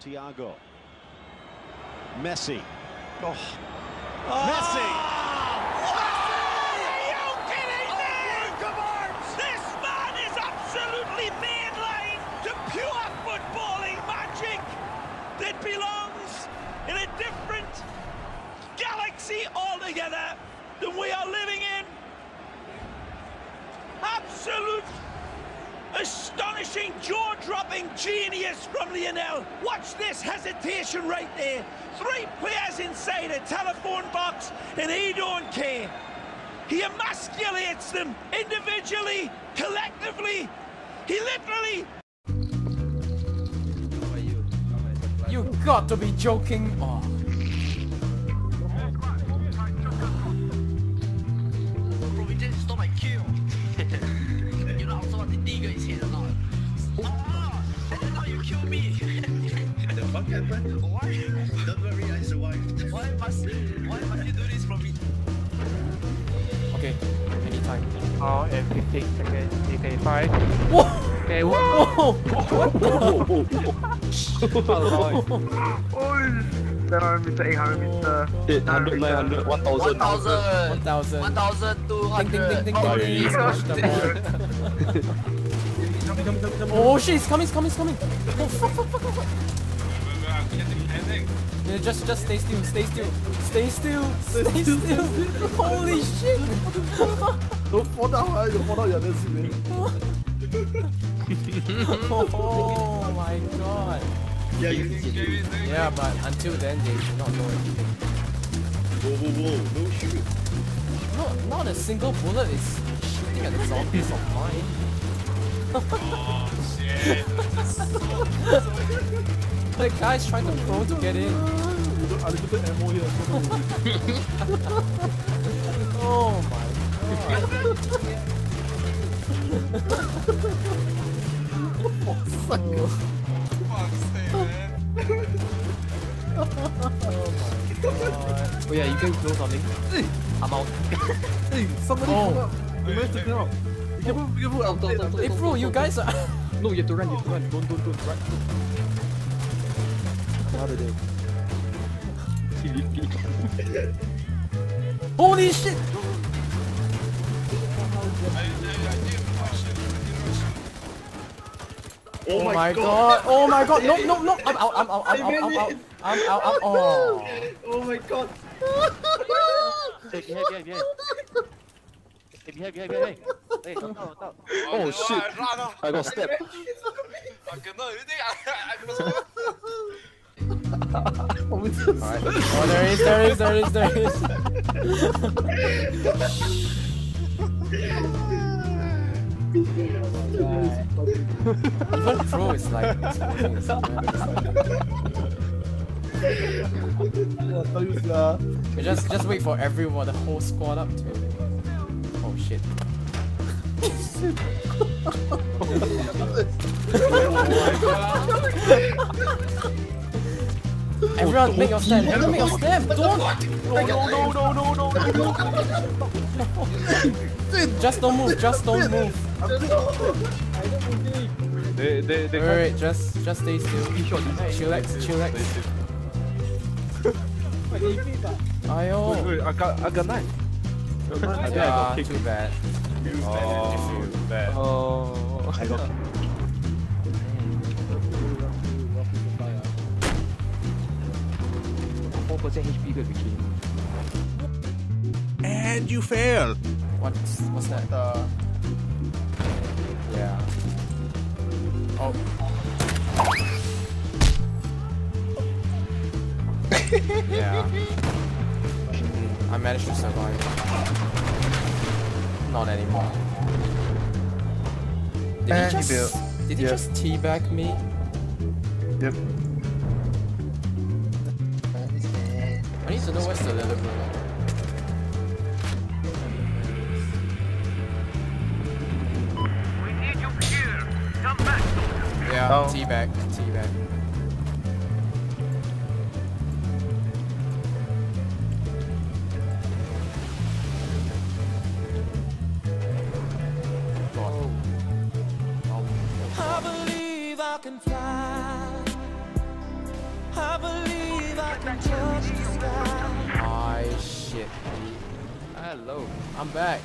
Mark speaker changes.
Speaker 1: Thiago. Messi. Oh.
Speaker 2: Ah!
Speaker 1: Messi!
Speaker 2: Are you kidding me? This man is absolutely mainline to pure footballing magic that belongs in a different galaxy altogether than we are living in. Absolute astonishing jaw-dropping genius from Lionel. Watch this hesitation right there. Three players inside a telephone box and he don't care. He emasculates them individually, collectively. He literally
Speaker 3: You got to be joking! Oh.
Speaker 4: Happened?
Speaker 5: Why?
Speaker 4: Don't worry, I survived.
Speaker 5: Why must, why must you do this for me?
Speaker 3: Okay, anytime.
Speaker 6: Oh, and 15 seconds. DK 5.
Speaker 3: Whoa!
Speaker 6: Okay, whoa!
Speaker 3: Whoa!
Speaker 6: Oh, 700 meter, 800 meter.
Speaker 4: 800, 900, 1000.
Speaker 5: 1000.
Speaker 3: 1000.
Speaker 5: 1200.
Speaker 3: Ding ding ding ding
Speaker 4: Oh,
Speaker 3: ding.
Speaker 4: yeah.
Speaker 3: Smash the ball. Oh shit, it's coming, it's coming, it's coming. Oh fuck, fuck, fuck, fuck, fuck. Yeah, just, just stay still, stay still, stay still, stay still. Holy shit!
Speaker 7: Don't fall down, ah. Don't fall down, you're this man.
Speaker 3: Oh my god.
Speaker 4: Yeah, you can see.
Speaker 3: Yeah, but until then they do not know anything.
Speaker 4: Whoa, whoa, whoa. No shoot.
Speaker 3: No, not a single bullet is shooting at the zombies of mine. The guy's trying to throw to get in.
Speaker 7: Unlimited ammo here.
Speaker 3: Oh my
Speaker 6: Oh yeah, you can throw something. I'm out.
Speaker 7: Hey, somebody
Speaker 3: Oh.
Speaker 7: come up. You managed to get out. Be careful, be careful. I'm dead,
Speaker 3: Hey bro, you guys are...
Speaker 6: No, you have to run, you have to run. Don't, don't, don't, run.
Speaker 7: Did they?
Speaker 3: Holy shit!
Speaker 4: Oh,
Speaker 3: Oh my god! Oh my god! No, no, no! I'm out, I'm out, I'm out, I'm out, I'm out, I'm Oh!
Speaker 4: Oh. oh my god.
Speaker 6: Hey, behind, behind, behind. Hey, behind, behind, behind. Hey, come down, come.
Speaker 4: Oh shit. I got stabbed.
Speaker 3: Alright. Oh, there is, there is, there is, there is. Even pro is like. it's
Speaker 7: I'll tell you, sia.
Speaker 3: You just, just wait for everyone, the whole squad up to. Oh shit. Oh Everyone, make your stand. Everyone, make your stand. Don't.
Speaker 7: No, no, no, no, no, no, no.
Speaker 3: Just don't move. Just don't move.
Speaker 6: They, they, they
Speaker 3: Wait, wait, wait, just, just stay still. Chillax, chillax. Ayo.
Speaker 6: Wait, wait, I got, I got knife. I think I
Speaker 3: Yeah,
Speaker 6: got kicked.
Speaker 3: too bad.
Speaker 6: Oh, bad. Oh, I got Four percent HP good.
Speaker 8: And you fail.
Speaker 3: What's, what's that? Yeah. Oh. yeah. I managed to survive. Not anymore. Did
Speaker 7: And
Speaker 3: he
Speaker 7: he
Speaker 3: just,
Speaker 7: built.
Speaker 3: did he
Speaker 7: Yep.
Speaker 3: just teabag me?
Speaker 7: Yep.
Speaker 3: I need to know where's the leather bullet. Yeah,
Speaker 7: Oh.
Speaker 3: teabag, teabag. God.
Speaker 2: I believe I can fly.
Speaker 3: Ah shit.
Speaker 6: Hello.
Speaker 3: I'm back.